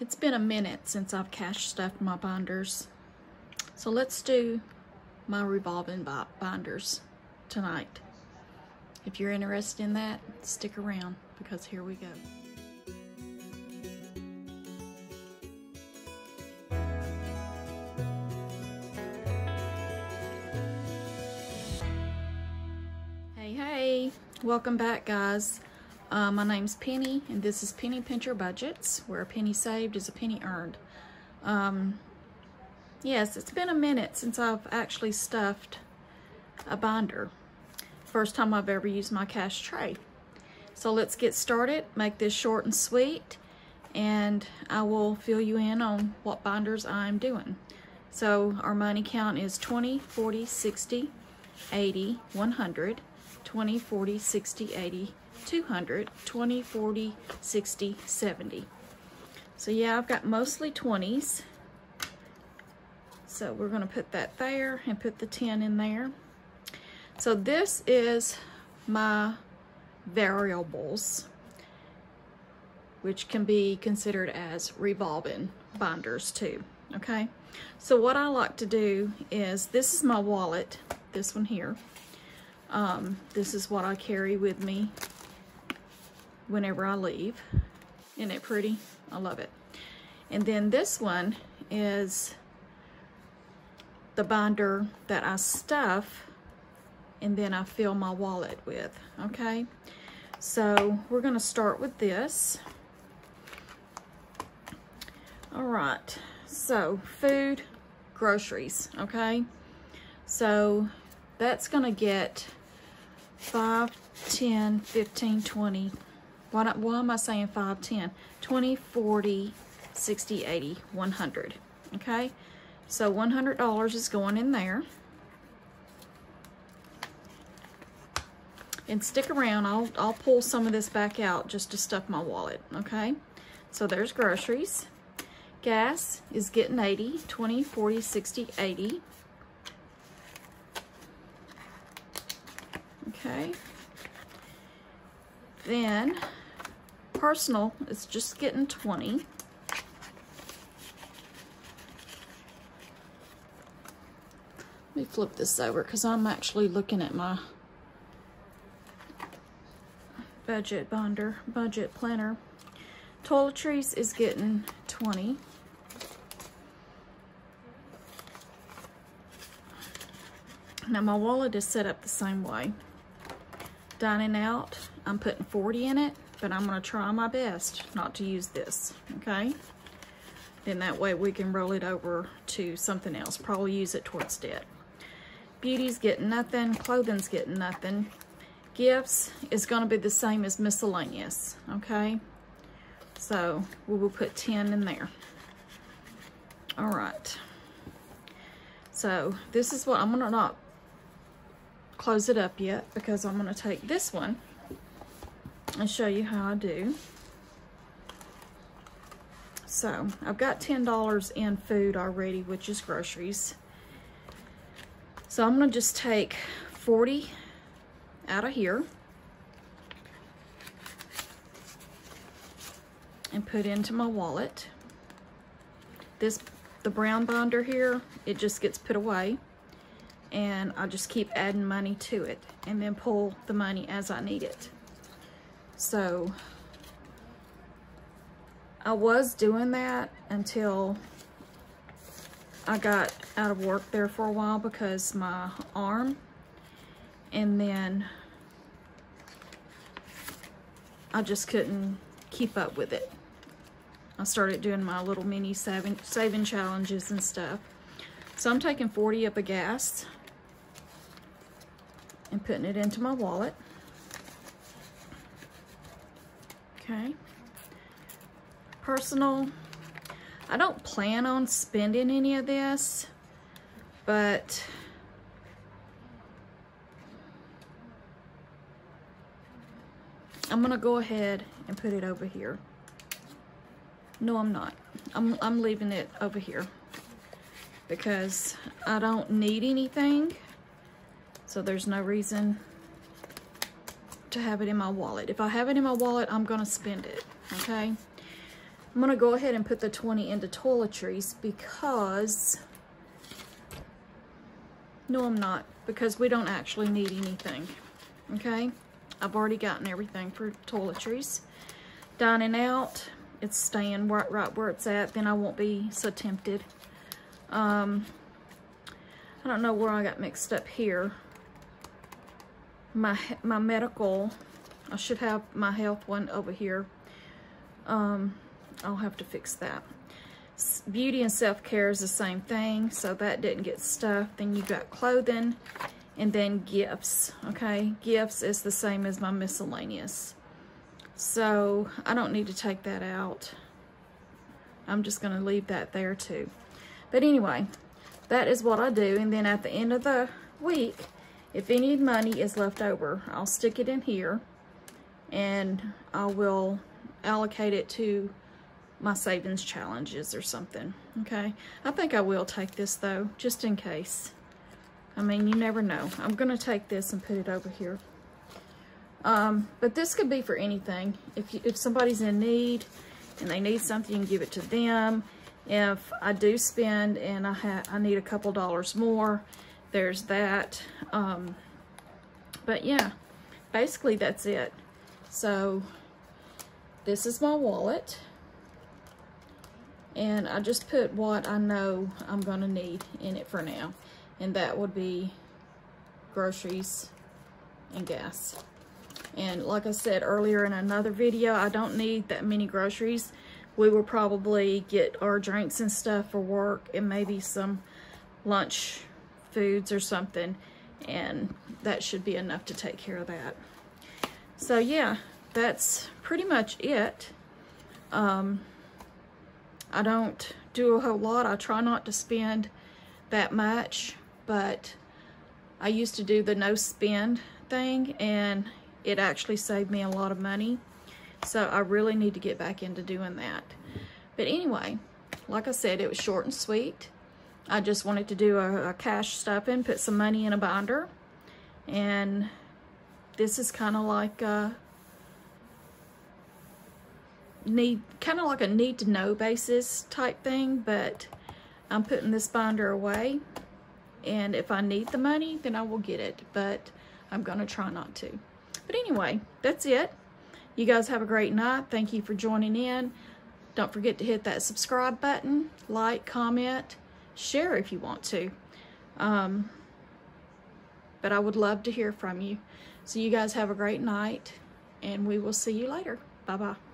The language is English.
It's been a minute since I've cash stuffed my binders. So let's do my revolving binders tonight. If you're interested in that, stick around because here we go. Hey, hey, welcome back guys. Uh, my name's Penny, and this is Penny Pincher Budgets, where a penny saved is a penny earned. Um, yes, it's been a minute since I've actually stuffed a binder. First time I've ever used my cash tray. So let's get started, make this short and sweet, and I will fill you in on what binders I'm doing. So our money count is 20, 40, 60, 80, 100, 20, 40, 60, 80, 200, 20, 40, 60, 70. So yeah, I've got mostly 20s. So we're gonna put that there and put the 10 in there. So this is my variables, which can be considered as revolving binders too, okay? So what I like to do is, this is my wallet, this one here. Um, this is what I carry with me whenever I leave. Isn't it pretty? I love it. And then this one is the binder that I stuff and then I fill my wallet with, okay? So we're gonna start with this. All right, so food, groceries, okay? So that's gonna get 5, 10, 15, 20, why, why am I saying 5, 10? 20, 40, 60, 80, 100. Okay? So $100 is going in there. And stick around, I'll, I'll pull some of this back out just to stuff my wallet, okay? So there's groceries. Gas is getting 80, 20, 40, 60, 80. Okay. Then personal is just getting 20. Let me flip this over because I'm actually looking at my budget binder, budget planner. Toiletries is getting 20. Now my wallet is set up the same way. Dining out, I'm putting 40 in it but I'm gonna try my best not to use this, okay? Then that way we can roll it over to something else, probably use it towards debt. Beauty's getting nothing, clothing's getting nothing. Gifts is gonna be the same as miscellaneous, okay? So we will put 10 in there. All right. So this is what, I'm gonna not close it up yet because I'm gonna take this one and show you how I do. So I've got $10 in food already, which is groceries. So I'm gonna just take 40 out of here and put into my wallet. This, the brown binder here, it just gets put away and I just keep adding money to it and then pull the money as I need it. So I was doing that until I got out of work there for a while because my arm and then I just couldn't keep up with it. I started doing my little mini saving, saving challenges and stuff. So I'm taking 40 up a gas and putting it into my wallet. Okay. Personal. I don't plan on spending any of this, but I'm gonna go ahead and put it over here. No, I'm not. I'm, I'm leaving it over here because I don't need anything. So there's no reason to have it in my wallet. If I have it in my wallet, I'm gonna spend it, okay? I'm going to go ahead and put the 20 into toiletries because... No, I'm not. Because we don't actually need anything. Okay? I've already gotten everything for toiletries. Dining out, it's staying right, right where it's at. Then I won't be so tempted. Um, I don't know where I got mixed up here. My, my medical, I should have my health one over here. Um, I'll have to fix that. Beauty and self-care is the same thing, so that didn't get stuffed. Then you got clothing and then gifts, okay? Gifts is the same as my miscellaneous. So I don't need to take that out. I'm just gonna leave that there too. But anyway, that is what I do. And then at the end of the week, if any money is left over, I'll stick it in here and I will allocate it to my savings challenges or something, okay? I think I will take this though, just in case. I mean, you never know. I'm gonna take this and put it over here. Um, but this could be for anything. If, you, if somebody's in need and they need something, you can give it to them. If I do spend and I, ha I need a couple dollars more, there's that. Um, but yeah, basically that's it. So this is my wallet. And I just put what I know I'm going to need in it for now. And that would be groceries and gas. And like I said earlier in another video, I don't need that many groceries. We will probably get our drinks and stuff for work and maybe some lunch foods or something. And that should be enough to take care of that. So yeah, that's pretty much it. Um, I don't do a whole lot. I try not to spend that much, but I used to do the no spend thing and it actually saved me a lot of money. So I really need to get back into doing that. But anyway, like I said, it was short and sweet. I just wanted to do a, a cash stuffing, put some money in a binder. And this is kind of like a need, kind of like a need to know basis type thing, but I'm putting this binder away. And if I need the money, then I will get it, but I'm gonna try not to. But anyway, that's it. You guys have a great night. Thank you for joining in. Don't forget to hit that subscribe button, like, comment, share if you want to. Um, but I would love to hear from you. So you guys have a great night, and we will see you later. Bye-bye.